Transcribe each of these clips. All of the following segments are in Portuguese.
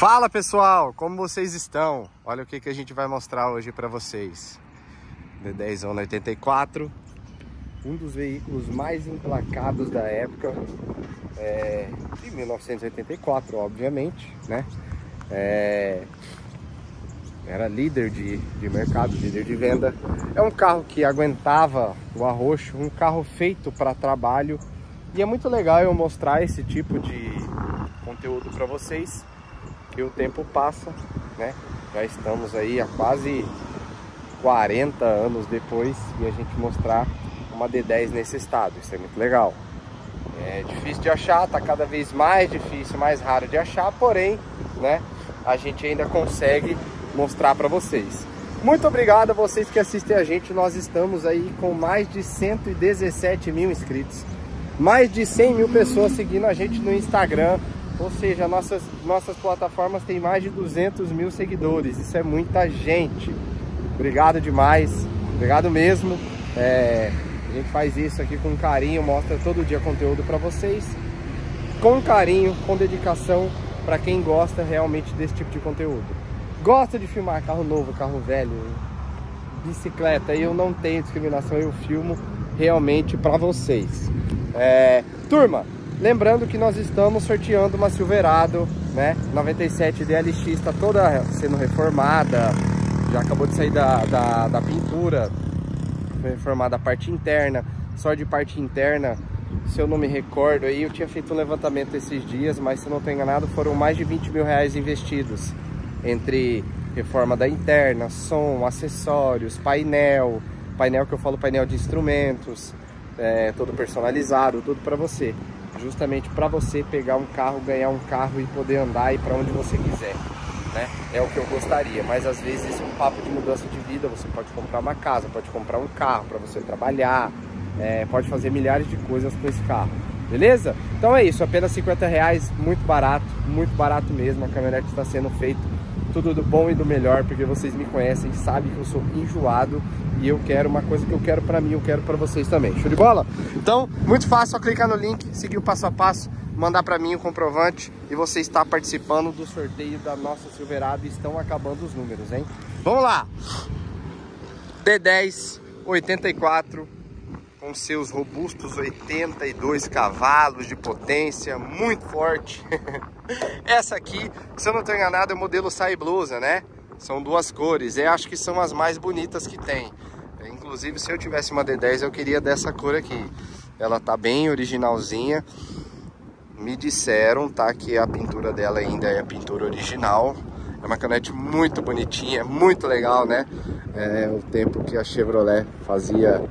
Fala pessoal, como vocês estão? Olha o que, que a gente vai mostrar hoje para vocês. D10 Zona 84, um dos veículos mais emplacados da época, é, de 1984, obviamente, né? É, era líder de, de mercado, líder de venda. É um carro que aguentava o arroxo, um carro feito para trabalho. E é muito legal eu mostrar esse tipo de conteúdo para vocês, que o tempo passa, né? Já estamos aí há quase 40 anos depois e a gente mostrar uma D10 nesse estado, isso é muito legal. É difícil de achar, tá cada vez mais difícil, mais raro de achar, porém, né, a gente ainda consegue mostrar para vocês. Muito obrigado a vocês que assistem a gente, nós estamos aí com mais de 117 mil inscritos, mais de 100 mil pessoas seguindo a gente no Instagram, ou seja, nossas, nossas plataformas têm mais de 200 mil seguidores, isso é muita gente. Obrigado demais, obrigado mesmo. É, a gente faz isso aqui com carinho, mostra todo dia conteúdo para vocês. Com carinho, com dedicação, para quem gosta realmente desse tipo de conteúdo. Gosta de filmar carro novo, carro velho, bicicleta, eu não tenho discriminação, eu filmo realmente para vocês. É, turma, lembrando que nós estamos sorteando uma Silverado, né? 97 DLX, está toda sendo reformada, já acabou de sair da, da, da pintura, foi reformada a parte interna, só de parte interna, se eu não me recordo aí, eu tinha feito um levantamento esses dias, mas se não estou enganado, foram mais de 20 mil reais investidos entre reforma da interna, som, acessórios, painel, painel que eu falo painel de instrumentos, é, todo personalizado, tudo para você, justamente para você pegar um carro, ganhar um carro e poder andar e para onde você quiser né? É o que eu gostaria, mas às vezes um papo de mudança de vida, você pode comprar uma casa, pode comprar um carro para você trabalhar, é, pode fazer milhares de coisas com esse carro, beleza? Então é isso, apenas 50 reais, muito barato, muito barato mesmo, a caminhonete está sendo feita tudo do bom e do melhor, porque vocês me conhecem, sabem que eu sou enjoado e eu quero uma coisa que eu quero para mim, eu quero para vocês também. Show de bola? Então, muito fácil, só clicar no link, seguir o passo a passo mandar para mim o comprovante e você está participando do sorteio da nossa Silverado. Estão acabando os números, hein? Vamos lá! D10 84 com seus robustos 82 cavalos de potência, muito forte. Essa aqui, se eu não estou enganado, é o modelo Sai Blusa, né? São duas cores, eu acho que são as mais bonitas que tem. Inclusive, se eu tivesse uma D10, eu queria dessa cor aqui. Ela tá bem originalzinha me disseram, tá, que a pintura dela ainda é a pintura original. É uma canete muito bonitinha, muito legal, né? É o tempo que a Chevrolet fazia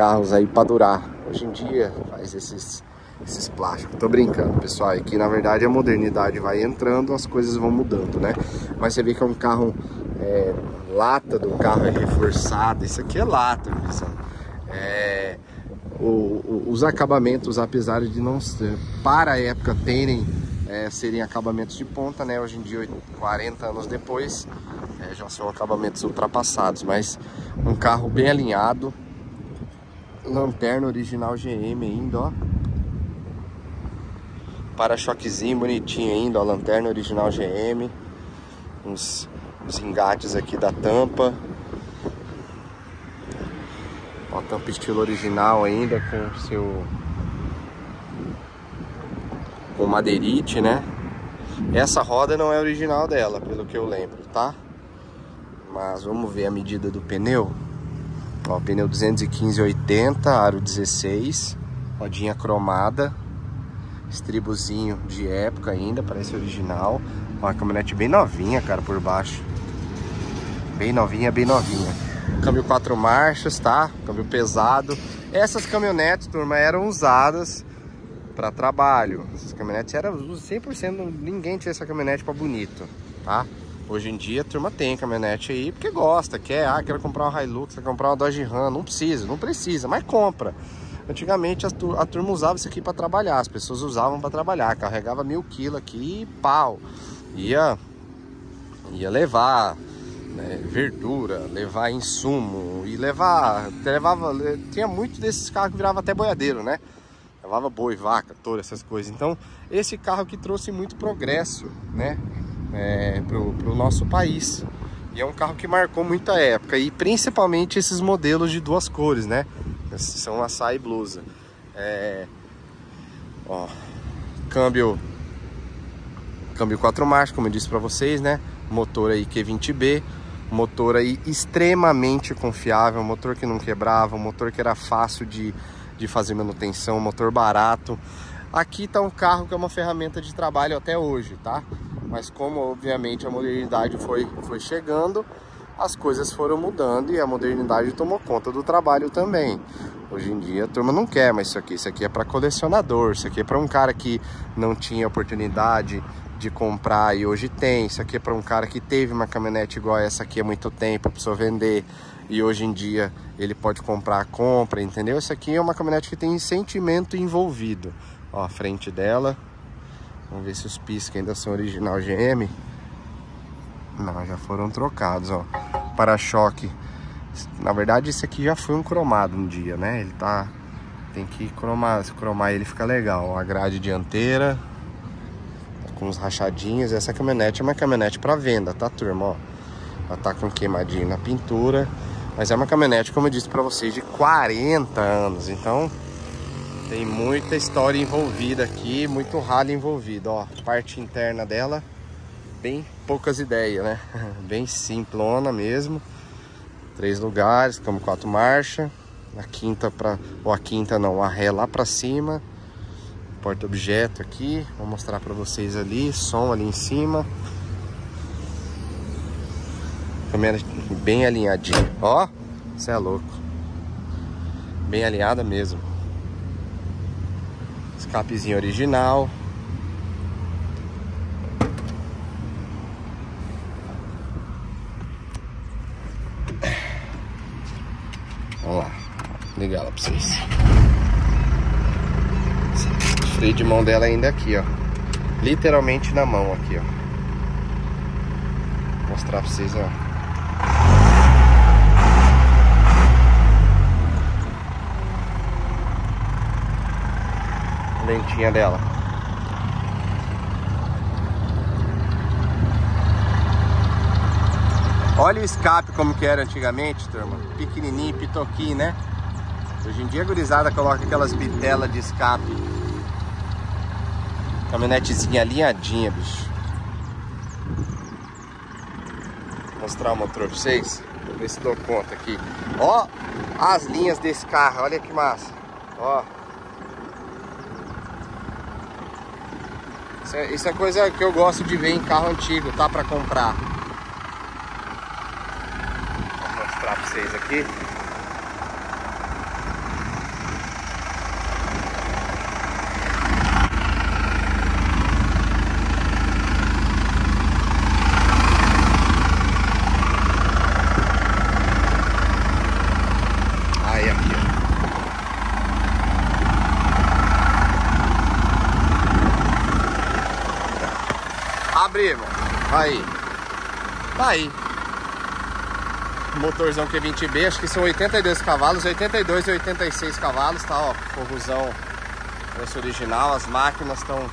carros aí para durar. Hoje em dia faz esses, esses plásticos. Tô brincando, pessoal. É que na verdade a modernidade vai entrando, as coisas vão mudando, né? Mas você vê que é um carro, é, lata do carro é reforçada. Isso aqui é lata. É, o, o, os acabamentos, apesar de não ser, para a época terem é, serem acabamentos de ponta, né? Hoje em dia, 40 anos depois, é, já são acabamentos ultrapassados, mas um carro bem alinhado, lanterna original GM ainda, ó. Para-choquezinho bonitinho ainda, ó, lanterna original GM, uns, uns engates aqui da tampa, Ó, tampa estilo original ainda com seu... Com madeirite, né? Essa roda não é original dela, pelo que eu lembro, tá? Mas vamos ver a medida do pneu. Ó, pneu 215,80, aro 16, rodinha cromada, estribozinho de época ainda, parece original. Ó, uma caminhonete bem novinha, cara, por baixo. Bem novinha, bem novinha câmbio quatro marchas, tá? Câmbio pesado. Essas caminhonetes, turma, eram usadas para trabalho. Essas caminhonetes eram 100%, ninguém tinha essa caminhonete para bonito, tá? Hoje em dia a turma tem caminhonete aí porque gosta, quer, ah, quero comprar uma Hilux, quer comprar uma Dodge Ram, não precisa, não precisa, mas compra. Antigamente a, turma, a turma usava isso aqui para trabalhar, as pessoas usavam para trabalhar, carregava mil quilos aqui e pau, ia, ia levar né, verdura, levar insumo e levar, levava, tinha muitos desses carros que virava até boiadeiro, né? Levava boi, vaca, todas essas coisas. Então, esse carro que trouxe muito progresso, né? É, pro, pro nosso país. E é um carro que marcou muita época, e principalmente esses modelos de duas cores, né? São açaí e blusa. É, ó, câmbio câmbio 4 marchas, como eu disse para vocês, né? Motor aí Q20B, motor aí extremamente confiável, motor que não quebrava, motor que era fácil de, de fazer manutenção, motor barato. Aqui tá um carro que é uma ferramenta de trabalho até hoje, tá? Mas como obviamente a modernidade foi, foi chegando, as coisas foram mudando e a modernidade tomou conta do trabalho também. Hoje em dia a turma não quer mais isso aqui, isso aqui é para colecionador, isso aqui é para um cara que não tinha oportunidade de comprar e hoje tem, isso aqui é para um cara que teve uma caminhonete igual essa aqui há muito tempo, precisou vender e hoje em dia ele pode comprar, compra, entendeu? Isso aqui é uma caminhonete que tem sentimento envolvido. Ó, a frente dela, Vamos ver se os piscas ainda são original GM. Não, já foram trocados, ó. Para-choque. Na verdade, esse aqui já foi um cromado um dia, né? Ele tá... Tem que cromar, se cromar ele fica legal. A grade dianteira. Com uns rachadinhos. Essa caminhonete é uma caminhonete para venda, tá, turma? Ó, ela tá com queimadinho na pintura. Mas é uma caminhonete, como eu disse para vocês, de 40 anos. Então, tem muita história envolvida aqui, muito ralo envolvido, ó. Parte interna dela, bem poucas ideias, né? Bem simplona mesmo. Três lugares, como quatro marchas. A quinta para ou a quinta não, a ré lá para cima. Porta objeto aqui, vou mostrar para vocês ali, som ali em cima. Câmera bem alinhadinha, ó. Você é louco. Bem alinhada mesmo. Escapezinho original. Vamos lá. Ligar ela pra vocês. O freio de mão dela ainda aqui, ó. Literalmente na mão aqui, ó. Vou mostrar pra vocês, ó. Dentinha dela. Olha o escape como que era antigamente, turma. Pequenininho, pitoquinho, né? Hoje em dia a gurizada coloca aquelas bitelas de escape. Caminhonetezinha alinhadinha, bicho. Vou mostrar o motor pra vocês. Vou ver se dou conta aqui. Ó as linhas desse carro, olha que massa. Ó. Isso é, isso é coisa que eu gosto de ver em carro antigo, tá? Pra comprar. Vou mostrar pra vocês aqui. Abrimos. Aí. Tá aí. Motorzão Q20B, acho que são 82 cavalos, 82 e 86 cavalos, tá? Ó, corrosão esse original, as máquinas estão...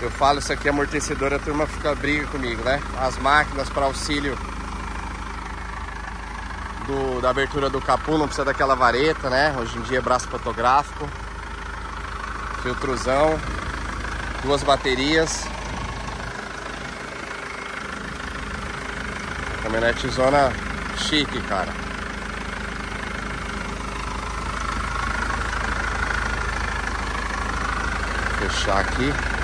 Eu falo isso aqui amortecedor, a turma fica briga comigo, né? As máquinas para auxílio do, da abertura do capu, não precisa daquela vareta, né? Hoje em dia é braço fotográfico. Filtrozão duas baterias. Caminhonete zona chique, cara. Fechar aqui.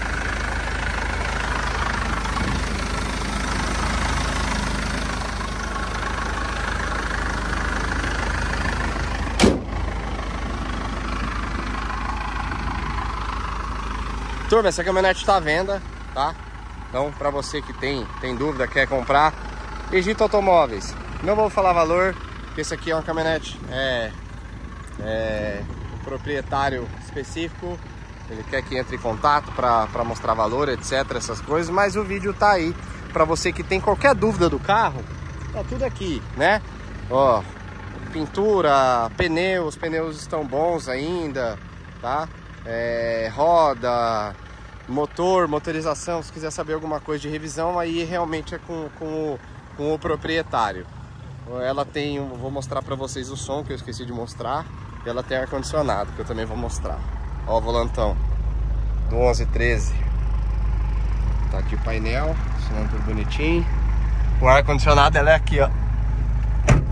Turma, essa caminhonete está à venda, tá? Então, para você que tem, tem dúvida, quer comprar, Egito Automóveis. Não vou falar valor, porque esse aqui é uma caminhonete, é, é um proprietário específico, ele quer que entre em contato para mostrar valor, etc, essas coisas, mas o vídeo tá aí para você que tem qualquer dúvida do carro, tá tudo aqui, né? Ó, pintura, pneus, pneus estão bons ainda, tá? é, roda, motor, motorização, se quiser saber alguma coisa de revisão, aí realmente é com, com, o, com o proprietário. Ela tem, vou mostrar para vocês o som que eu esqueci de mostrar. Ela tem ar-condicionado, que eu também vou mostrar. Ó o volantão do 1113. Tá aqui o painel, funcionando tudo bonitinho. O ar-condicionado ela é aqui, ó.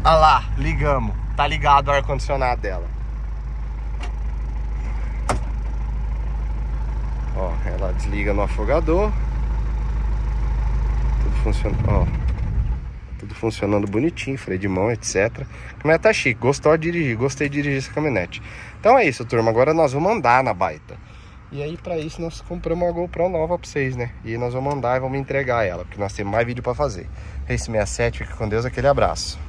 Olha lá, ligamos. Tá ligado o ar-condicionado dela. Ó, ela desliga no afogador. Tudo funcionando. Tudo funcionando bonitinho, freio de mão, etc. Caminhonete tá chique, gostou de dirigir, gostei de dirigir essa caminhonete. Então é isso, turma. Agora nós vamos andar na baita. E aí, para isso, nós compramos uma GoPro nova para vocês, né? E nós vamos mandar e vamos entregar ela, porque nós temos mais vídeo para fazer. Race 67, fica com Deus, aquele abraço.